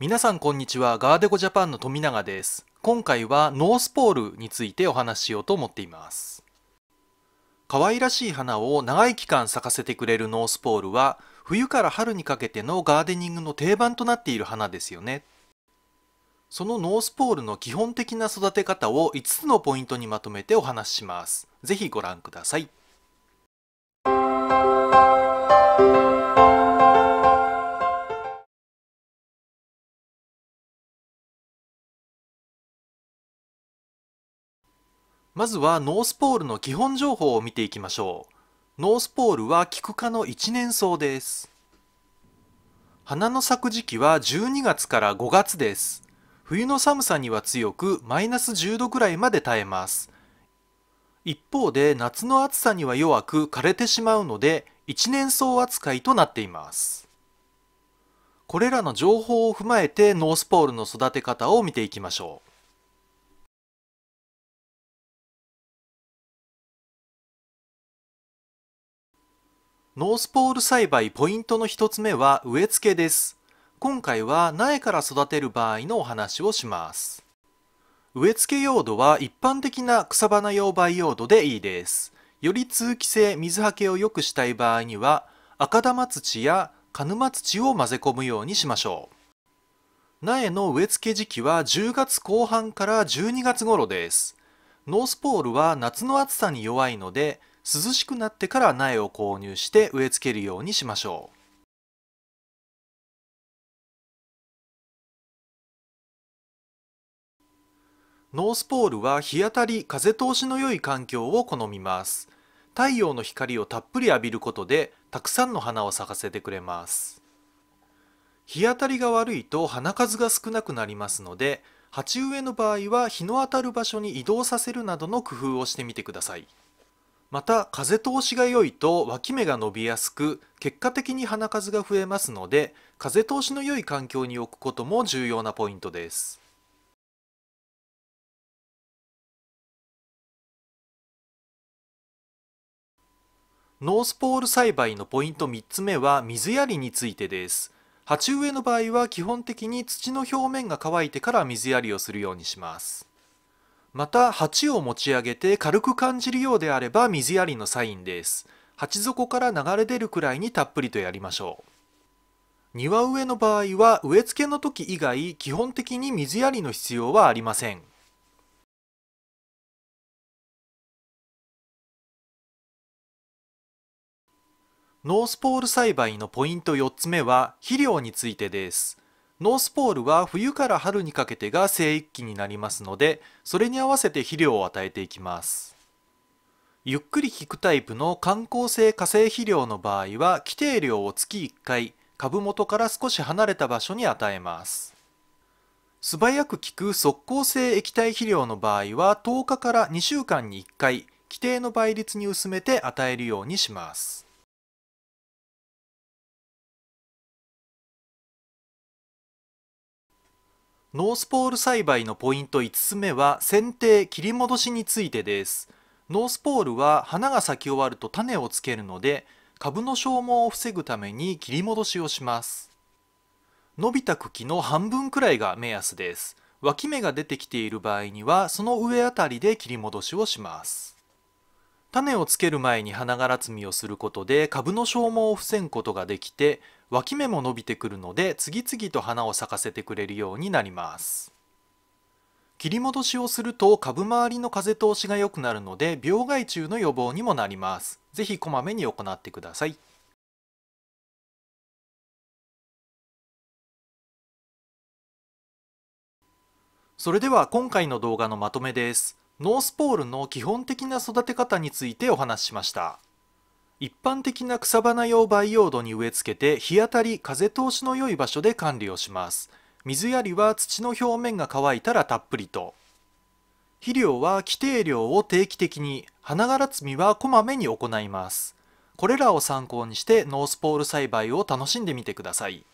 皆さんこんにちは。ガーデコジャパンの富永です。今回はノースポールについてお話ししようと思っています。可愛らしい花を長い期間咲かせてくれるノースポールは冬から春にかけてのガーデニングの定番となっている花ですよね。そのノースポールの基本的な育て方を5つのポイントにまとめてお話しします。ぜひご覧ください。まずはノースポールの基本情報を見ていきましょう。ノースポールはキク科の一年草です。花の咲く時期は12月から5月です。冬の寒さには強くマイナス10度くらいまで耐えます。一方で夏の暑さには弱く枯れてしまうので一年草扱いとなっています。これらの情報を踏まえてノースポールの育て方を見ていきましょう。ノースポール栽培ポイントの一つ目は植え付けです。今回は苗から育てる場合のお話をします。植え付け用土は一般的な草花用培養土でいいです。より通気性、水はけを良くしたい場合には赤玉土や鹿沼土を混ぜ込むようにしましょう。苗の植え付け時期は10月後半から12月頃です。ノースポールは夏の暑さに弱いので涼しくなってから苗を購入して植え付けるようにしましょう。ノースポールは日当たり、風通しの良い環境を好みます。太陽の光をたっぷり浴びることでたくさんの花を咲かせてくれます。日当たりが悪いと花数が少なくなりますので鉢植えの場合は日の当たる場所に移動させるなどの工夫をしてみてください。また風通しが良いと脇芽が伸びやすく結果的に花数が増えますので風通しの良い環境に置くことも重要なポイントです。ノースポール栽培のポイント3つ目は水やりについてです。鉢植えの場合は基本的に土の表面が乾いてから水やりをするようにします。また鉢を持ち上げて軽く感じるようであれば水やりのサインです。鉢底から流れ出るくらいにたっぷりとやりましょう。庭植えの場合は植え付けの時以外基本的に水やりの必要はありません。ノースポール栽培のポイント4つ目は肥料についてです。ノースポールは冬から春にかけてが生育期になりますのでそれに合わせて肥料を与えていきます。ゆっくり効くタイプの観光性化成肥料の場合は規定量を月1回株元から少し離れた場所に与えます。素早く効く速効性液体肥料の場合は10日から2週間に1回規定の倍率に薄めて与えるようにします。ノースポール栽培のポイント5つ目は剪定切り戻しについてです。ノースポールは花が咲き終わると種をつけるので株の消耗を防ぐために切り戻しをします。伸びた茎の半分くらいが目安です。脇芽が出てきている場合にはその上あたりで切り戻しをします。種をつける前に花がら摘みをすることで株の消耗を防ぐことができて脇芽も伸びてくるので次々と花を咲かせてくれるようになります。切り戻しをすると株周りの風通しが良くなるので病害虫の予防にもなります。是非こまめに行ってください。それでは今回の動画のまとめです。ノースポールの基本的な育て方についてお話ししました。一般的な草花用培養土に植え付けて日当たり、風通しの良い場所で管理をします。水やりは土の表面が乾いたらたっぷりと。肥料は規定量を定期的に、花がら摘みはこまめに行います。これらを参考にしてノースポール栽培を楽しんでみてください。